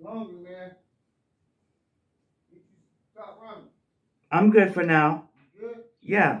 longer, man? You stop running. I'm good for now. You good? Yeah.